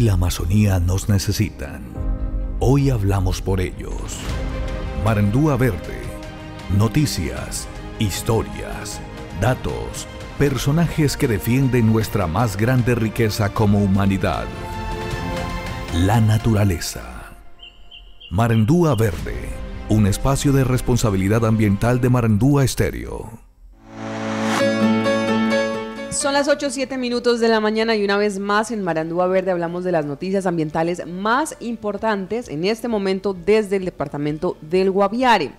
La Amazonía nos necesitan. Hoy hablamos por ellos. Marandúa Verde. Noticias, historias, datos, personajes que defienden nuestra más grande riqueza como humanidad. La naturaleza. Marandúa Verde. Un espacio de responsabilidad ambiental de Marandúa Estéreo. Son las 8 o 7 minutos de la mañana y una vez más en Marandúa Verde hablamos de las noticias ambientales más importantes en este momento desde el departamento del Guaviare.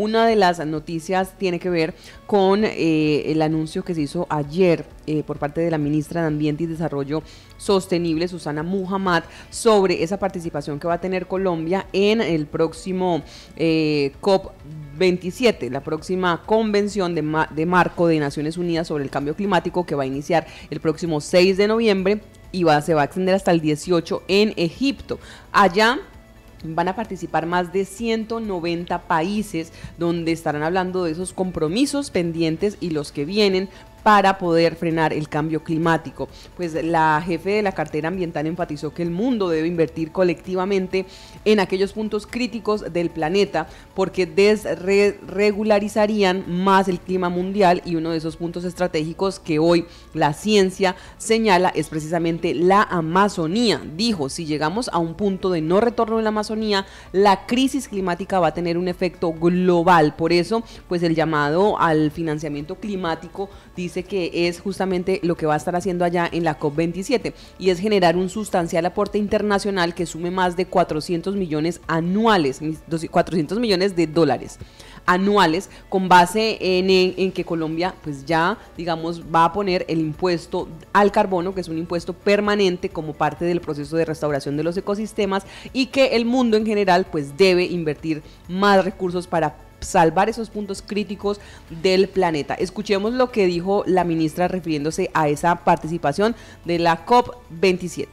Una de las noticias tiene que ver con eh, el anuncio que se hizo ayer eh, por parte de la ministra de Ambiente y Desarrollo Sostenible, Susana Muhammad, sobre esa participación que va a tener Colombia en el próximo eh, COP 27, la próxima convención de, de, marco de Naciones Unidas sobre el cambio climático que va a iniciar el próximo 6 de noviembre y va, se va a extender hasta el 18 en Egipto. Allá Van a participar más de 190 países donde estarán hablando de esos compromisos pendientes y los que vienen para poder frenar el cambio climático. Pues la jefe de la cartera ambiental enfatizó que el mundo debe invertir colectivamente en aquellos puntos críticos del planeta porque desregularizarían más el clima mundial y uno de esos puntos estratégicos que hoy la ciencia señala es precisamente la Amazonía. Dijo, si llegamos a un punto de no retorno en la Amazonía, la crisis climática va a tener un efecto global. Por eso, pues el llamado al financiamiento climático dice dice que es justamente lo que va a estar haciendo allá en la COP27 y es generar un sustancial aporte internacional que sume más de 400 millones anuales, 400 millones de dólares anuales con base en, que Colombia pues ya digamos va a poner el impuesto al carbono que es un impuesto permanente como parte del proceso de restauración de los ecosistemas y que el mundo en general pues debe invertir más recursos para salvar esos puntos críticos del planeta. Escuchemos lo que dijo la ministra refiriéndose a esa participación de la COP27.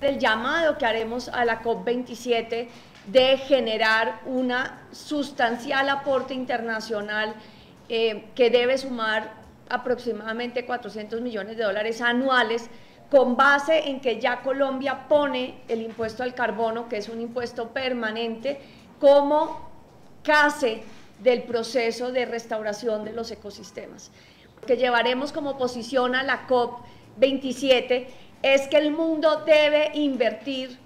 El llamado que haremos a la COP27 de generar una sustancial aporte internacional eh, que debe sumar aproximadamente 400 millones de dólares anuales con base en que ya Colombia pone el impuesto al carbono, que es un impuesto permanente, como case del proceso de restauración de los ecosistemas. Lo que llevaremos como posición a la COP27 es que el mundo debe invertir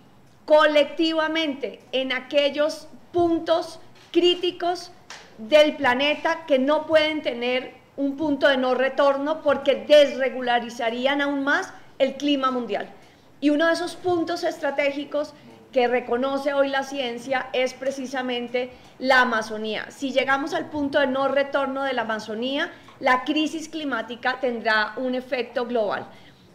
colectivamente en aquellos puntos críticos del planeta que no pueden tener un punto de no retorno porque desregularizarían aún más el clima mundial. Y uno de esos puntos estratégicos que reconoce hoy la ciencia es precisamente la Amazonía. Si llegamos al punto de no retorno de la Amazonía, la crisis climática tendrá un efecto global.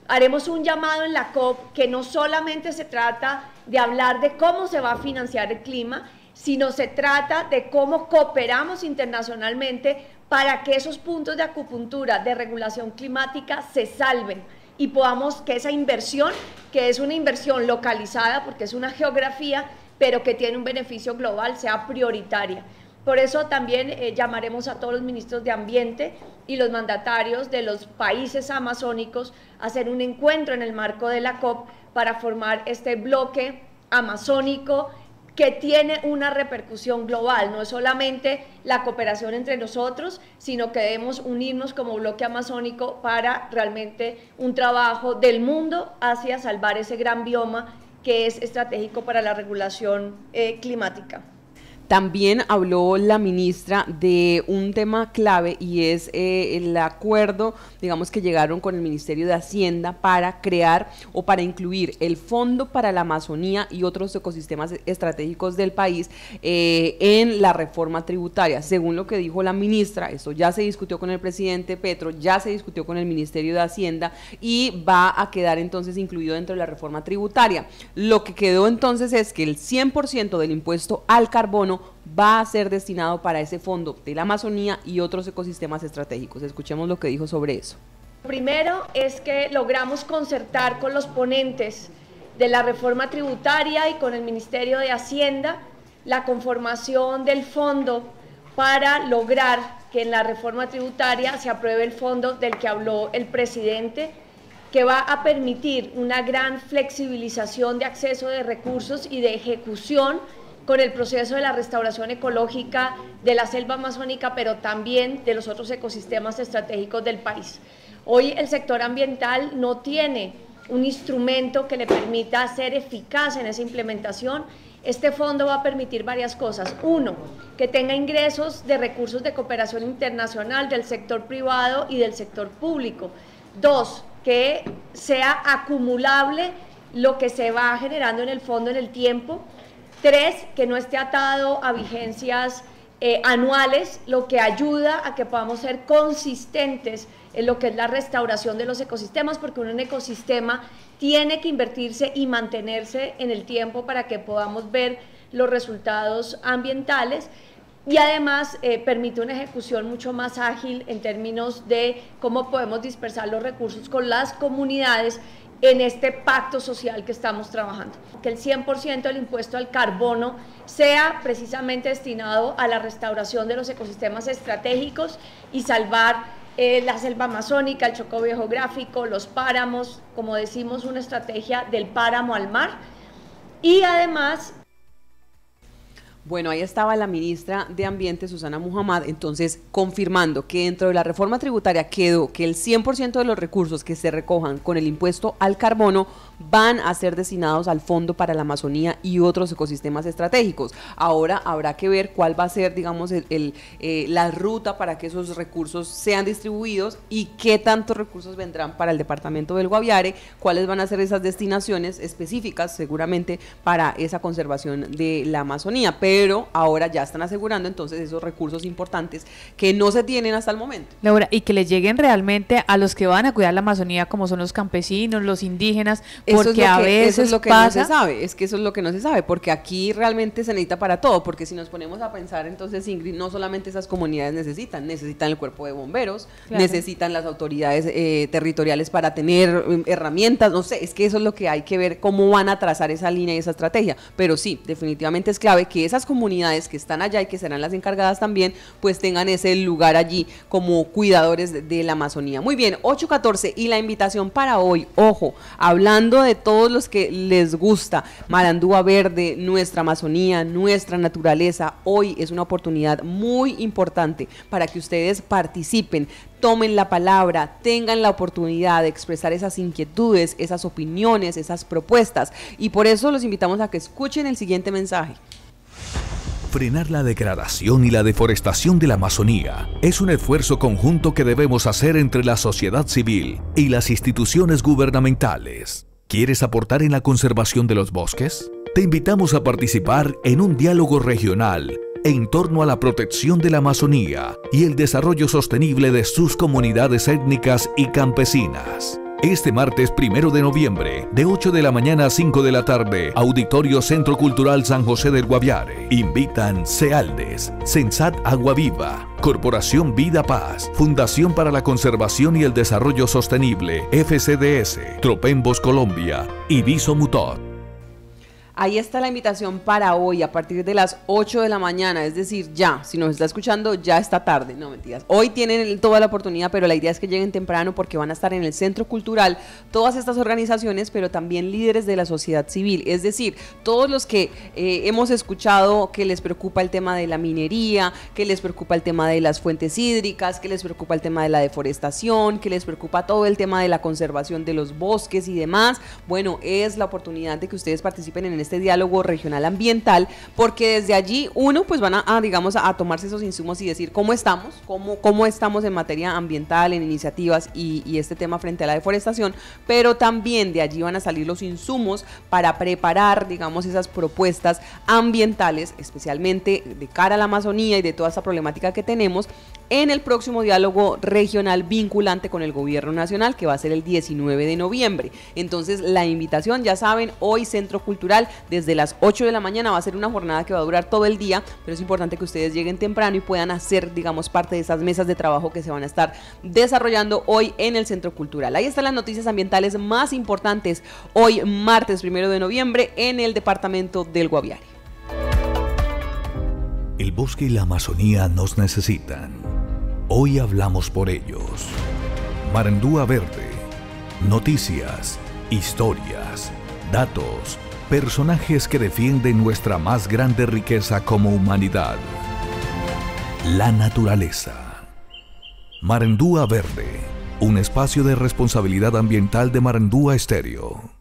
Haremos un llamado en la COP que no solamente se trata de hablar de cómo se va a financiar el clima, sino se trata de cómo cooperamos internacionalmente para que esos puntos de acupuntura de regulación climática se salven y podamos que esa inversión, que es una inversión localizada porque es una geografía, pero que tiene un beneficio global, sea prioritaria. Por eso también eh, llamaremos a todos los ministros de Ambiente y los mandatarios de los países amazónicos a hacer un encuentro en el marco de la COP para formar este bloque amazónico que tiene una repercusión global, no es solamente la cooperación entre nosotros, sino que debemos unirnos como bloque amazónico para realmente un trabajo del mundo hacia salvar ese gran bioma que es estratégico para la regulación eh, climática. También habló la ministra de un tema clave y es eh, el acuerdo, digamos, que llegaron con el Ministerio de Hacienda para crear o para incluir el Fondo para la Amazonía y otros ecosistemas estratégicos del país eh, en la reforma tributaria. Según lo que dijo la ministra, esto ya se discutió con el presidente Petro, ya se discutió con el Ministerio de Hacienda y va a quedar entonces incluido dentro de la reforma tributaria. Lo que quedó entonces es que el 100% del impuesto al carbono va a ser destinado para ese fondo de la Amazonía y otros ecosistemas estratégicos. Escuchemos lo que dijo sobre eso. Primero es que logramos concertar con los ponentes de la reforma tributaria y con el Ministerio de Hacienda la conformación del fondo para lograr que en la reforma tributaria se apruebe el fondo del que habló el presidente que va a permitir una gran flexibilización de acceso de recursos y de ejecución con el proceso de la restauración ecológica de la selva amazónica, pero también de los otros ecosistemas estratégicos del país. Hoy el sector ambiental no tiene un instrumento que le permita ser eficaz en esa implementación. Este fondo va a permitir varias cosas. Uno, que tenga ingresos de recursos de cooperación internacional del sector privado y del sector público. Dos, que sea acumulable lo que se va generando en el fondo en el tiempo Tres, que no esté atado a vigencias eh, anuales, lo que ayuda a que podamos ser consistentes en lo que es la restauración de los ecosistemas, porque un ecosistema tiene que invertirse y mantenerse en el tiempo para que podamos ver los resultados ambientales. Y además eh, permite una ejecución mucho más ágil en términos de cómo podemos dispersar los recursos con las comunidades en este pacto social que estamos trabajando. Que el 100% del impuesto al carbono sea precisamente destinado a la restauración de los ecosistemas estratégicos y salvar eh, la selva amazónica, el chocobio geográfico, los páramos, como decimos, una estrategia del páramo al mar. Y además bueno, ahí estaba la ministra de Ambiente, Susana Muhammad, entonces confirmando que dentro de la reforma tributaria quedó que el 100% de los recursos que se recojan con el impuesto al carbono van a ser destinados al Fondo para la Amazonía y otros ecosistemas estratégicos. Ahora habrá que ver cuál va a ser, digamos, el, eh, la ruta para que esos recursos sean distribuidos y qué tantos recursos vendrán para el departamento del Guaviare, cuáles van a ser esas destinaciones específicas seguramente para esa conservación de la Amazonía. Pero ahora ya están asegurando entonces esos recursos importantes que no se tienen hasta el momento. Laura, y que le lleguen realmente a los que van a cuidar la Amazonía, como son los campesinos, los indígenas, porque a veces eso es lo que no se sabe, es que eso es lo que no se sabe, porque aquí realmente se necesita para todo, porque si nos ponemos a pensar, entonces Ingrid, no solamente esas comunidades necesitan, necesitan el cuerpo de bomberos, necesitan las autoridades eh, territoriales para tener mm, herramientas, no sé, es que eso es lo que hay que ver, cómo van a trazar esa línea y esa estrategia, pero sí, definitivamente es clave que esas comunidades que están allá y que serán las encargadas también, pues tengan ese lugar allí como cuidadores de, de la Amazonía. Muy bien, 8.14 y la invitación para hoy, ojo, hablando de todos los que les gusta Marandúa Verde, nuestra Amazonía, nuestra naturaleza, hoy es una oportunidad muy importante para que ustedes participen, tomen la palabra, tengan la oportunidad de expresar esas inquietudes, esas opiniones, esas propuestas. Y por eso los invitamos a que escuchen el siguiente mensaje. Frenar la degradación y la deforestación de la Amazonía es un esfuerzo conjunto que debemos hacer entre la sociedad civil y las instituciones gubernamentales. ¿Quieres aportar en la conservación de los bosques? Te invitamos a participar en un diálogo regional en torno a la protección de la Amazonía y el desarrollo sostenible de sus comunidades étnicas y campesinas. Este martes primero de noviembre, de 8 de la mañana a 5 de la tarde, Auditorio Centro Cultural San José del Guaviare. Invitan Cealdes, Sensat Agua Viva, Corporación Vida Paz, Fundación para la Conservación y el Desarrollo Sostenible, FCDS, Tropembos Colombia y Viso Mutot. Ahí está la invitación para hoy a partir de las 8 de la mañana, es decir, ya, si nos está escuchando, ya está tarde, no mentiras. Hoy tienen toda la oportunidad, pero la idea es que lleguen temprano porque van a estar en el Centro Cultural todas estas organizaciones, pero también líderes de la sociedad civil, es decir, todos los que eh, hemos escuchado que les preocupa el tema de la minería, que les preocupa el tema de las fuentes hídricas, que les preocupa el tema de la deforestación, que les preocupa todo el tema de la conservación de los bosques y demás. Bueno, es la oportunidad de que ustedes participen en este diálogo regional ambiental, porque desde allí uno pues van a, digamos, a, tomarse esos insumos y decir cómo estamos, cómo, cómo estamos en materia ambiental, en iniciativas y, y este tema frente a la deforestación, pero también de allí van a salir los insumos para preparar, digamos, esas propuestas ambientales, especialmente de cara a la Amazonía y de toda esa problemática que tenemos, en el próximo diálogo regional vinculante con el gobierno nacional que va a ser el 19 de noviembre. Entonces la invitación, ya saben, hoy Centro Cultural desde las 8 de la mañana va a ser una jornada que va a durar todo el día, pero es importante que ustedes lleguen temprano y puedan hacer, digamos, parte de esas mesas de trabajo que se van a estar desarrollando hoy en el Centro Cultural. Ahí están las noticias ambientales más importantes hoy martes 1 de noviembre en el departamento del Guaviare. El bosque y la Amazonía nos necesitan. Hoy hablamos por ellos. Marandúa Verde, Noticias, historias, datos, personajes que defienden nuestra más grande riqueza como humanidad. La naturaleza. Marendúa Verde, un espacio de responsabilidad ambiental de Marendúa Estéreo.